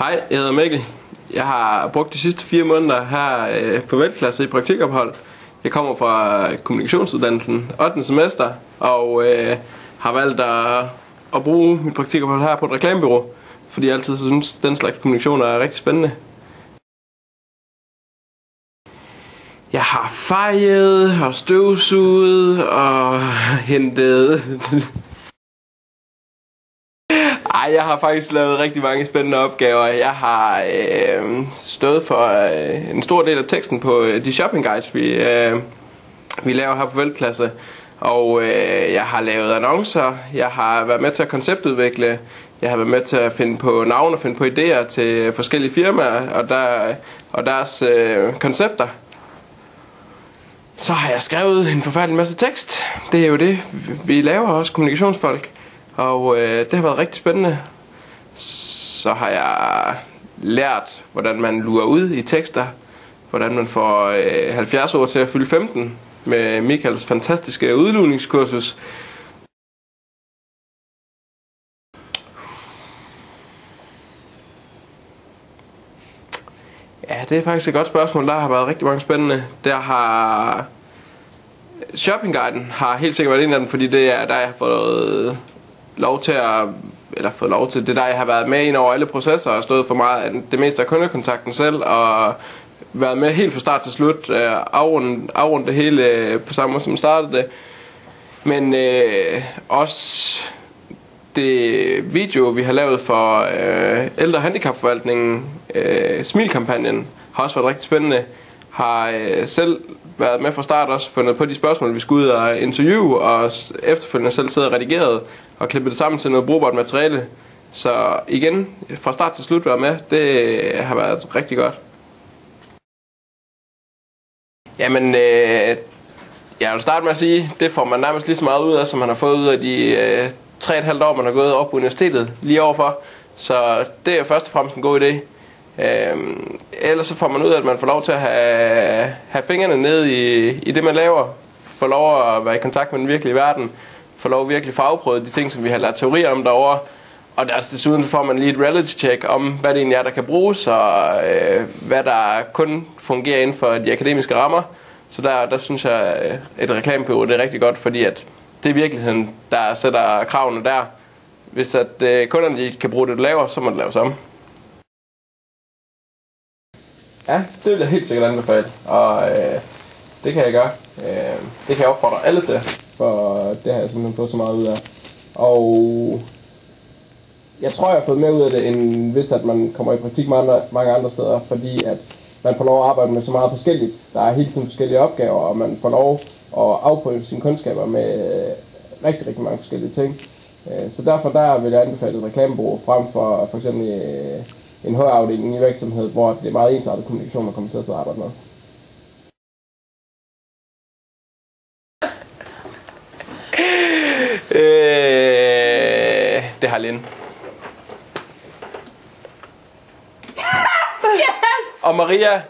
Hej, jeg hedder Mikkel. Jeg har brugt de sidste fire måneder her øh, på velklasse i praktikophold. Jeg kommer fra kommunikationsuddannelsen 8. semester og øh, har valgt at, at bruge mit praktikophold her på et reklamebyrå, fordi jeg altid synes, at den slags kommunikation er rigtig spændende. Jeg har fejet og støvsuget og hentet ej, jeg har faktisk lavet rigtig mange spændende opgaver. Jeg har øh, stået for øh, en stor del af teksten på øh, de shopping guides, vi, øh, vi laver her på Velklasse. Og øh, jeg har lavet annoncer, jeg har været med til at konceptudvikle, jeg har været med til at finde på navne og finde på idéer til forskellige firmaer og, der, og deres øh, koncepter. Så har jeg skrevet en forfærdelig masse tekst. Det er jo det, vi laver også kommunikationsfolk. Og øh, det har været rigtig spændende. Så har jeg lært, hvordan man lurer ud i tekster. Hvordan man får øh, 70 ord til at fylde 15 med Michaels fantastiske udlugningskursus. Ja, det er faktisk et godt spørgsmål. Der har været rigtig mange spændende. Der har øh, Shoppingguiden har helt sikkert været en af dem, fordi det er der, jeg har fået lov til at eller fået lov til det der jeg har været med ind over alle processer og stået for meget af det meste af kundekontakten selv og været med helt fra start til slut øh, afrunde, afrunde det hele øh, på samme måde som startede det. Men øh, også det video vi har lavet for øh, ældre handicapforvaltningen øh, smilkampagnen har også været rigtig spændende. Har øh, selv været med fra start også, fundet på de spørgsmål, vi skulle ud og interviewe, og efterfølgende selv siddet og redigeret og klippet det sammen til noget brugbart materiale. Så igen, fra start til slut være med, det har været rigtig godt. Jamen, øh, jeg vil starte med at sige, det får man nærmest lige så meget ud af, som man har fået ud af de øh, 3,5 år, man har gået op på universitetet lige overfor. Så det er først og fremmest en god idé. Øhm, ellers så får man ud af, at man får lov til at have, have fingrene ned i, i det, man laver. Får lov at være i kontakt med den virkelige verden. Får lov at virkelig fagprøve de ting, som vi har lært teori om derovre. Og der, altså, desuden får man lige et reality check om, hvad det egentlig er, der kan bruges, og øh, hvad der kun fungerer inden for de akademiske rammer. Så der, der synes jeg, øh, et reklamebureau det er rigtig godt, fordi at det er virkeligheden, der sætter kravene der. Hvis at øh, kunderne kan bruge det, du laver, så må det laves om. Ja, det vil jeg helt sikkert anbefale, og øh, det kan jeg gøre. Øh, det kan jeg opfordre alle til, for det har jeg simpelthen fået så meget ud af. Og jeg tror, jeg har fået mere ud af det, end hvis at man kommer i praktik mange, andre, mange andre steder, fordi at man får lov at arbejde med så meget forskelligt. Der er hele tiden forskellige opgaver, og man får lov at afprøve sine kundskaber med rigtig, rigtig mange forskellige ting. Øh, så derfor der vil jeg anbefale et reklamebureau frem for for eksempel øh, en HR-afdeling i virksomhed, hvor det er meget ensartet kommunikation, man kommer til at sidde og arbejde med. Øh, det har Linde. Yes! Og Maria,